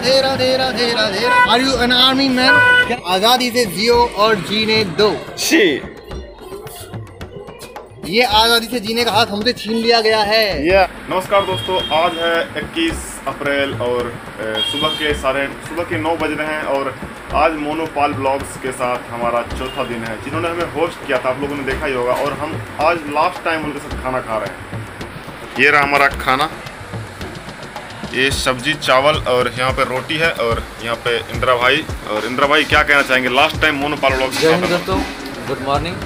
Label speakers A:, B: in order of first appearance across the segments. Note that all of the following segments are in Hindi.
A: Radhe Radhe Radhe Radhe. Are you an army man आज़ादी से जियो और जीने दो? ये आज़ादी से जीने का हक हमसे छीन लिया गया है।
B: ये नमस्कार दोस्तों आज है 21 अप्रैल और सुबह के साढ़े सुबह के नौ बज रहे हैं और आज मोनोपाल ब्लॉग्स के साथ हमारा चौथा दिन है जिन्होंने हमें होस्ट किया था आप लोगों ने देखा ही होगा। और हम आज लास्ट टाइम उनके साथ खाना खा रहे हैं। ये रहा हमारा खाना। ये सब्ज़ी चावल और यहाँ पे रोटी है और यहाँ पे इंदिरा भाई। और इंदिरा भाई क्या कहना चाहेंगे? लास्ट टाइम मोनोपाल के
C: जय हिंद दोस्तों गुड मॉर्निंग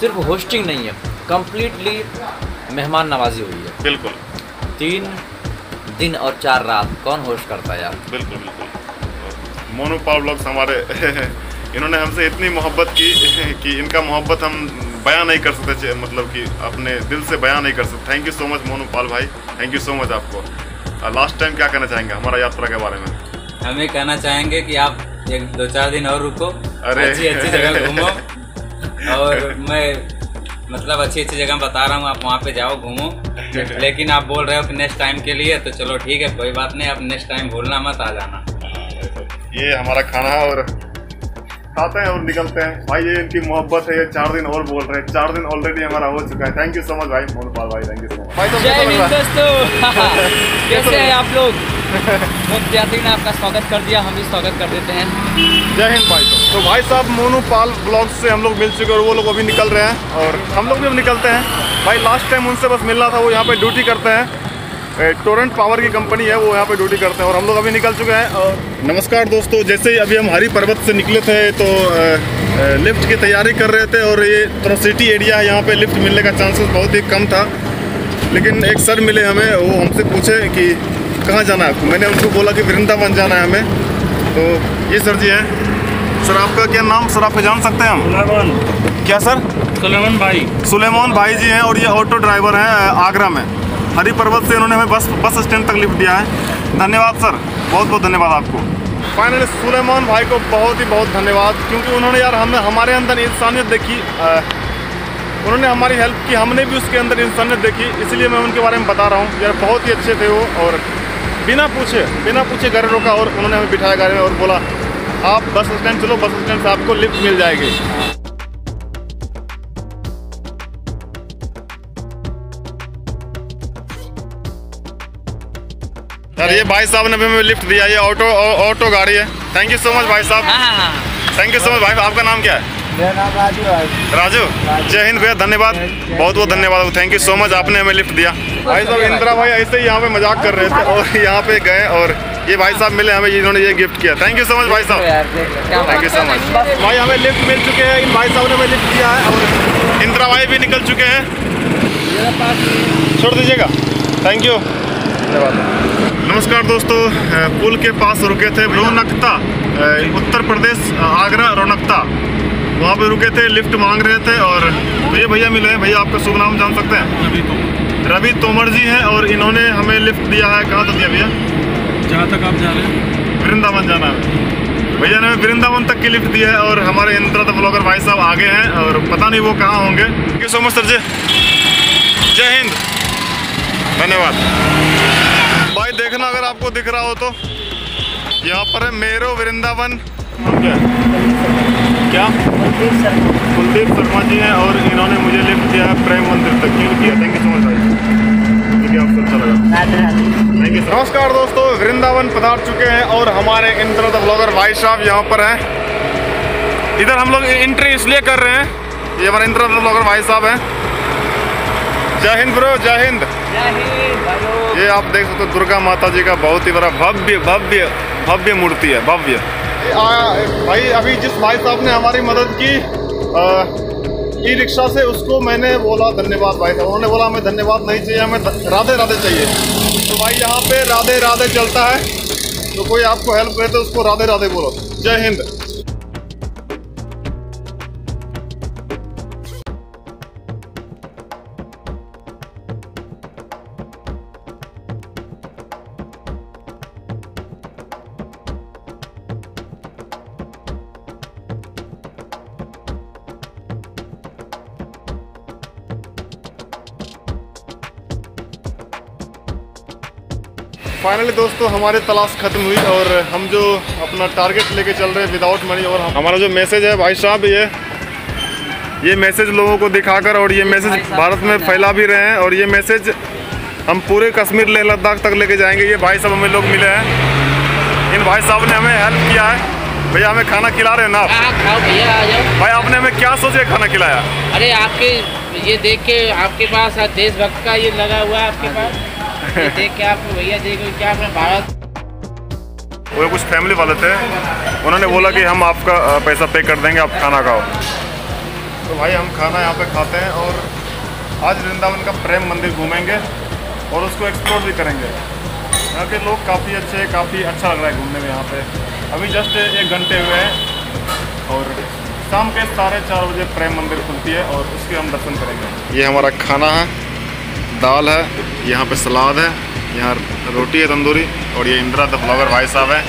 C: सिर्फ़ होस्टिंग नहीं है कंप्लीटली मेहमान नवाजी हुई है।
B: बिल्कुल।
C: तीन दिन और चार रात कौन होस्ट करता है यार?
B: बिल्कुल बिल्कुल। मोनोपाल ब्लॉग्स हमारे इन्होंने हमसे इतनी मोहब्बत की कि इनका मोहब्बत हम बयां नहीं कर सकते मतलब कि अपने दिल से बयां नहीं कर सकते। Thank you so much Monopal भाई। थैंक यू सो मच आपको। लास्ट टाइम क्या कहना चाहेंगे हमारा यात्रा के बारे में?
D: हमें कहना चाहेंगे कि आप एक दो चार दिन और रुको।
B: अरे।
D: अच्छी अच्छी जगह घूमो। और मैं मतलब अच्छी अच्छी जगह बता रहा हूँ आप वहाँ पे जाओ घूमो। लेकिन आप बोल रहे हो कि नेक्स्ट टाइम के लिए तो चलो ठीक है कोई बात नहीं आप नेक्स्ट टाइम भूलना मत आ जाना।
B: ये हमारा खाना है और खाते हैं और निकलते हैं। भाई ये इनकी मोहब्बत है ये चार दिन और बोल रहे हैं। चार दिन ऑलरेडी हमारा हो चुका है। थैंक यू सो मच भाई मोनोपाल भाई थैंक यू सो मच भाई तो
C: जय हिंद
B: है?
C: दोस्तों कैसे हैं आप लोग? ने आपका स्वागत कर दिया हम भी स्वागत कर देते हैं।
B: जय हिंद भाई तो, तो भाई साहब मोनोपाल ब्लॉग से हम लोग मिल चुके और वो लोग अभी निकल रहे हैं और हम लोग भी अब निकलते हैं। भाई लास्ट टाइम उनसे बस मिलना था वो यहाँ पे ड्यूटी करते हैं। टोरेंट पावर की कंपनी है वो यहाँ पे ड्यूटी करते हैं और हम लोग अभी निकल चुके हैं और नमस्कार दोस्तों जैसे ही अभी हम हरी पर्वत से निकले थे तो लिफ्ट की तैयारी कर रहे थे और ये थोड़ा सिटी एरिया है यहाँ पे लिफ्ट मिलने का चांसेस बहुत ही कम था। लेकिन एक सर मिले हमें वो हमसे पूछे कि कहाँ जाना है आपको? मैंने उनको बोला कि वृंदावन जाना है हमें। तो ये सर जी हैं। सर आपका क्या नाम? सर आपको जान सकते हैं हम?
E: सुलेमान।
B: क्या सर
E: सुलेमान भाई।
B: सुलेमान भाई जी हैं और ये ऑटो ड्राइवर हैं आगरा में। हरी पर्वत से उन्होंने हमें बस बस स्टैंड तक लिफ्ट दिया है। धन्यवाद सर। बहुत बहुत धन्यवाद आपको। फाइनली सुलेमान भाई को बहुत ही बहुत धन्यवाद क्योंकि उन्होंने यार हमें हमारे अंदर इंसानियत देखी अ, उन्होंने हमारी हेल्प की हमने भी उसके अंदर इंसानियत देखी इसलिए मैं उनके बारे में बता रहा हूँ। यार बहुत ही अच्छे थे वो और बिना पूछे बिना पूछे घर रोका और उन्होंने हमें बिठाया गाड़ी में और बोला आप बस स्टैंड चलो बस स्टैंड से आपको लिफ्ट मिल जाएगी। यार ये भाई साहब ने भी हमें लिफ्ट दिया ये ऑटो ऑटो गाड़ी है। थैंक यू सो मच भाई साहब। थैंक यू सो मच भाई आपका नाम क्या है?
A: मेरा नाम राजू
B: राजू जय हिंद भैया धन्यवाद। बहुत बहुत धन्यवाद। थैंक यू सो मच आपने हमें लिफ्ट दिया। भाई साहब इंदिरा भाई ऐसे ही यहाँ पे मज़ाक कर रहे थे और यहाँ पे गए और ये भाई साहब मिले हमें जिन्होंने ये गिफ्ट किया। थैंक यू सो मच भाई साहब। थैंक यू सो मच भाई हमें लिफ्ट मिल चुके हैं इन भाई साहब ने हमें लिफ्ट दिया है और इंदिरा भाई भी निकल चुके हैं। छोड़ दीजिएगा। थैंक यू धन्यवाद। नमस्कार दोस्तों पुल के पास रुके थे रोनकता उत्तर प्रदेश आगरा रोनकता। वहाँ पे रुके थे लिफ्ट मांग रहे थे और ये भैया मिले हैं भैया आपका शुभ नाम जान सकते हैं?
E: अभी तो
B: रवि तोमर जी हैं और इन्होंने हमें लिफ्ट दिया है। कहाँ तक दिया भैया?
E: जहाँ तक आप जा रहे हैं।
B: वृंदावन जाना है। भैया ने हमें वृंदावन तक की लिफ्ट दी है और हमारे इंद्रा द ब्लॉगर भाई साहब आगे हैं और पता नहीं वो कहाँ होंगे। Thank you so much sir ji. जय हिंद। धन्यवाद। देखना अगर आपको दिख रहा हो तो। यहाँ पर है मेरो वृंदावन। क्या क्या? कुलदीप शर्मा। जी हैं और इन्होंने मुझे लिफ्ट दिया है प्रेम मंदिर तक। क्यों किया? थैंक यू सो मच भाई। अच्छा लगा। थैंक यू नमस्कार दोस्तों वृंदावन पधार चुके हैं और हमारे इंटर द ब्लॉगर भाई साहब यहाँ पर हैं। इधर हम लोग एंट्री इसलिए कर रहे हैं ये हमारे इंटर द ब्लॉगर भाई साहब हैं। जय हिंद ब्रो जय हिंद। ये आप देख सकते हो दुर्गा माता जी का बहुत ही बड़ा भव्य भव्य भव्य मूर्ति है भव्य। भाई अभी जिस भाई साहब ने हमारी मदद की ई रिक्शा से उसको मैंने बोला धन्यवाद भाई। साहब उन्होंने बोला हमें धन्यवाद नहीं चाहिए हमें राधे राधे चाहिए। तो भाई यहाँ पे राधे राधे चलता है। तो कोई आपको हेल्प करे तो उसको राधे राधे बोलो। जय हिंद। फाइनली दोस्तों हमारी तलाश खत्म हुई और हम जो अपना टारगेट लेके चल रहे हैं विदाउट मनी और हम- हमारा जो मैसेज है भाई साहब ये ये मैसेज लोगों को दिखाकर और ये मैसेज भारत में फैला भी रहे हैं और ये मैसेज हम पूरे कश्मीर लेह लद्दाख तक लेके जाएँगे। ये भाई साहब हमें लोग मिले हैं। इन भाई साहब ने हमें हेल्प किया है। भैया हमें खाना खिला रहे हैं ना आप?
F: हाँ भैया
B: भाई आपने हमें क्या सोचे खाना खिलाया?
F: अरे आपके ये देख के आपके पास देशभक्त का ये लगा हुआ है आपके पास। देख के आपको भैया देखो क्या अपने भारत
B: वो कुछ फैमिली वाले थे। उन्होंने बोला कि हम आपका पैसा पे कर देंगे आप खाना खाओ। तो भाई हम खाना यहाँ पे खाते हैं और आज वृंदावन का प्रेम मंदिर घूमेंगे और उसको एक्सप्लोर भी करेंगे। यहाँ के लोग काफ़ी अच्छे हैं काफ़ी अच्छा लग रहा है घूमने में यहाँ पे। अभी जस्ट एक घंटे हुए हैं और शाम के साढ़े चार बजे प्रेम मंदिर खुलती है और उसके हम दर्शन करेंगे। ये हमारा खाना है। दाल है यहाँ पे सलाद है यहाँ रोटी है तंदूरी और ये इंदिरा द ब्लॉगर भाई साहब है।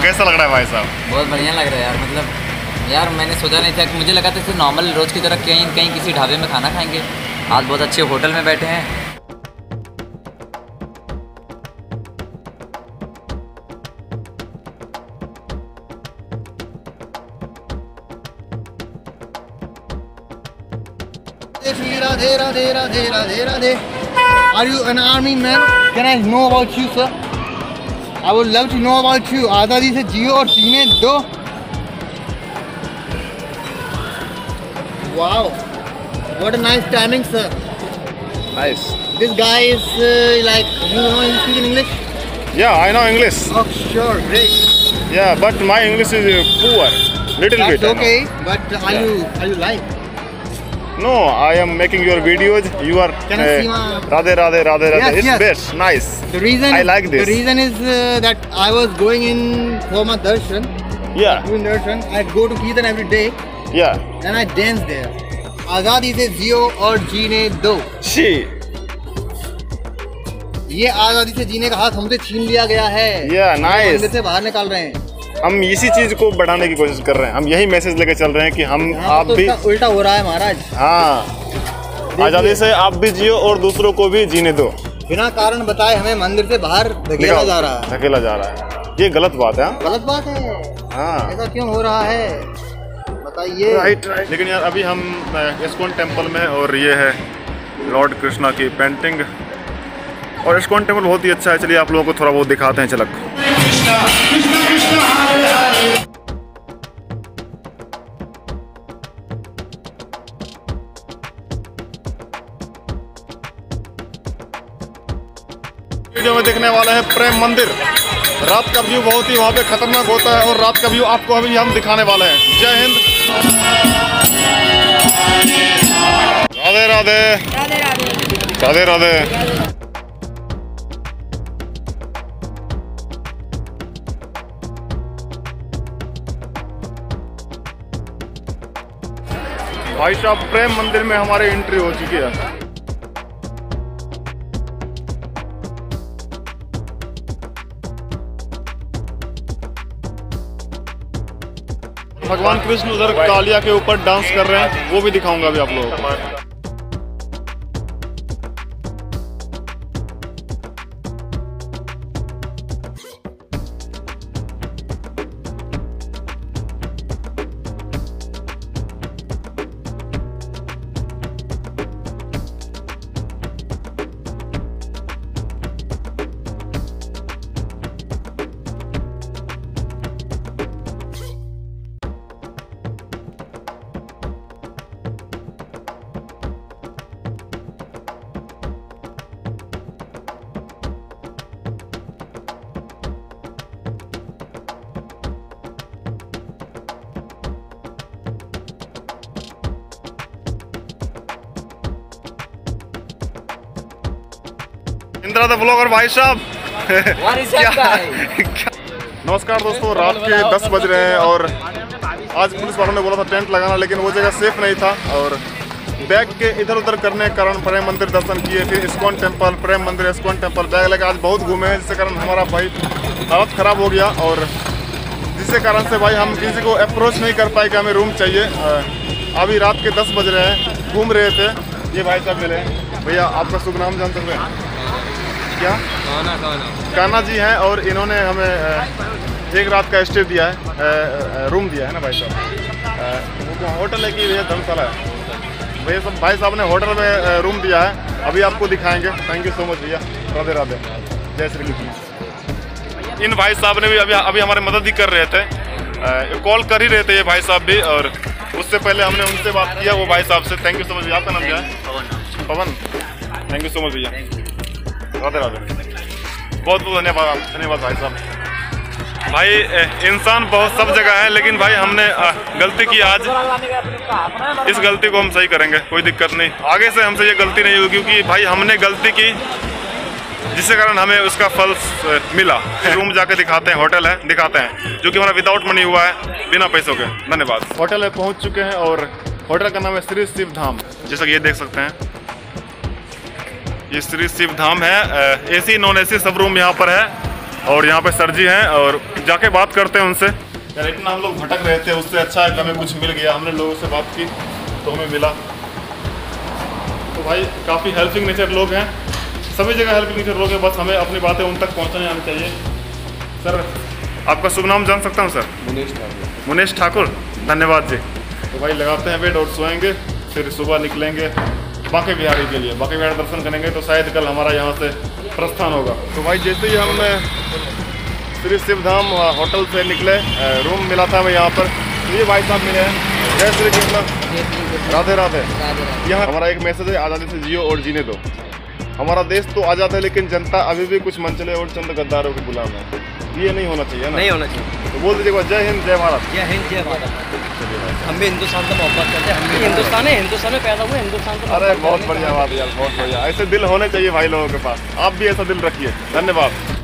B: कैसा लग रहा है भाई साहब?
D: बहुत बढ़िया लग रहा है यार मतलब यार मैंने सोचा नहीं था कि मुझे लगा था जैसे नॉर्मल रोज़ की तरह कहीं कहीं किसी ढाबे में खाना खाएँगे। आज बहुत अच्छे होटल में बैठे हैं।
A: Radhe, Radhe, Radhe, Radhe, Radhe. Are you an army man? Can I know about you, sir? I would love to know about you. आज़ादी से जियो और जीने दो. Wow, what a nice timing, sir.
B: Nice
A: This guy is uh, like, you know, you speak in English?
B: Yeah I know English
A: Oh, sure, great.
B: Yeah but my English is poor little
A: That's
B: bit
A: okay. But are you are you live?
B: No I am making your videos you are
A: Can I see my-
B: Radhe Radhe Radhe Radhe
A: Yes,
B: it's
A: yes.
B: Best nice
A: The reason
B: I like this.
A: The reason is uh, that I was going in for my darshan,
B: या
A: doing darshan. I go to Kirtan every day
B: या
A: and I dance there. आज़ादी से जियो और जीने दो
B: शी
A: ये आज़ादी से जीने का हाथ हमसे छीन लिया गया है
B: Yeah, nice.
A: से बाहर निकाल रहे हैं
B: हम इसी चीज़ को बढ़ाने की कोशिश कर रहे हैं। हम यही मैसेज लेके चल रहे हैं कि हम आप
A: तो
B: भी
A: उल्टा हो रहा है महाराज।
B: हाँ। आज़ादी से आप भी जियो और दूसरों को भी जीने दो।
A: बिना कारण बताए हमें मंदिर से बाहर धकेला जा रहा है।
B: धकेला जा रहा है। ये गलत बात है हाँ?
A: गलत बात है।
B: हाँ।
A: ऐसा क्यों हो रहा है? बताइए।
B: राइट राइट लेकिन यार अभी हम इस्कॉन टेंपल में और ये है लॉर्ड कृष्णा की पेंटिंग। और इस्कॉन टेंपल बहुत ही अच्छा है। चलिए आप लोगों को थोड़ा बहुत दिखाते हैं झलक वीडियो में देखने वाले हैं प्रेम मंदिर। रात का व्यू बहुत ही वहाँ पे खतरनाक होता है और रात का व्यू आपको अभी हम दिखाने वाले हैं। जय हिंद। राधे राधे। राधे राधे। भाई साहब प्रेम मंदिर में हमारी एंट्री हो चुकी है। भगवान कृष्ण उधर कालिया के ऊपर डांस कर रहे हैं, वो भी दिखाऊँगा अभी आप लोगों को। इंदिरा द ब्लॉगर भाई साहब। नमस्कार दोस्तों रात के 10 बज रहे हैं और आज पुलिस वालों ने बोला था टेंट लगाना लेकिन वो जगह सेफ़ नहीं था और बैग के इधर उधर करने के कारण प्रेम मंदिर दर्शन किए फिर इस्कॉन टेंपल प्रेम मंदिर इस्कॉन टेंपल बैग लेकर आज बहुत घूमे हैं जिसके कारण हमारा भाई हालत ख़राब हो गया और जिसके कारण से भाई हम किसी को अप्रोच नहीं कर पाए कि हमें रूम चाहिए। अभी रात के 10 बज रहे हैं घूम रहे थे। ये भाई साहब मिले भैया आपका शुभ नाम जान सकते हैं? क्या।
D: कौन कौन
B: कान्हा जी हैं और इन्होंने हमें एक रात का स्टे दिया है रूम दिया है ना भाई साहब? होटल है कि भैया धर्मशाला है? भैया सब भाई साहब ने होटल में रूम दिया है। अभी आपको दिखाएँगे। थैंक यू सो मच भैया। राधे राधे। जय श्री कृष्ण। इन भाई साहब ने भी अभी अभी हमारी मदद ही कर रहे थे। कॉल कर ही रहे थे ये भाई साहब भी और उससे पहले हमने उनसे बात किया वो भाई साहब से। थैंक यू सो मच भैया। आपका नाम क्या है? Pawan. Pawan. Thank you so much भैया। राधे राधे बहुत बहुत धन्यवाद धन्यवाद भाई साहब भाई इंसान बहुत सब जगह है लेकिन भाई हमने गलती की आज। इस गलती को हम सही करेंगे कोई दिक्कत नहीं। आगे से हमसे ये गलती नहीं होगी क्योंकि भाई हमने गलती की जिसके कारण हमें उसका फल मिला। रूम जाके दिखाते हैं होटल है दिखाते हैं जो कि हमारा विदाउट मनी हुआ है बिना पैसों के। धन्यवाद। होटल में पहुँच चुके हैं और होटल का नाम है श्री शिव धाम जैसा कि ये देख सकते हैं ये श्री शिव धाम है। एसी नॉन एसी सब रूम यहाँ पर है और यहाँ पे सर जी हैं और जाके बात करते हैं उनसे। यार इतना हम लोग भटक रहे थे उससे अच्छा है कि हमें कुछ मिल गया हमने लोगों से बात की तो हमें मिला। तो भाई काफ़ी हेल्पिंग नेचर लोग हैं। सभी जगह हेल्पिंग नेचर लोग हैं बस हमें अपनी बातें उन तक पहुँचाने आनी चाहिए। सर आपका शुभ नाम जान सकता हूँ सर? मुनेश ठाकुर। मुनेश ठाकुर धन्यवाद जी। तो भाई लगाते हैं बेड और सोएँगे फिर सुबह निकलेंगे। बांके बिहारी के लिए। बांके बिहारी दर्शन करेंगे तो शायद कल हमारा यहाँ से प्रस्थान होगा। तो भाई जैसे ही हम श्री शिवधाम होटल से निकले रूम मिला था हमें यहाँ पर तो ये भाई साहब मिले हैं। जय श्री कृष्ण। राधे राधे। यहाँ हमारा एक मैसेज है आज़ादी से जियो और जीने दो। हमारा देश तो आज़ाद है लेकिन जनता अभी भी कुछ मंचले और चंद गद्दारों के गुलाम है। ये नहीं होना चाहिए ना?
C: नहीं होना चाहिए।
B: तो बोल दीजिए जय हिंद जय भारत।
C: जय हिंद जय भारत। हम भी हिंदुस्तान से मोहब्बत करते हैं। हम भी हिंदुस्तान है हिंदुस्तान में पैदा हुए हिंदुस्तान से
B: अरे बहुत बढ़िया बात यार बहुत बढ़िया। ऐसे दिल होने चाहिए भाई लोगों के पास। आप भी ऐसा दिल रखिए। धन्यवाद।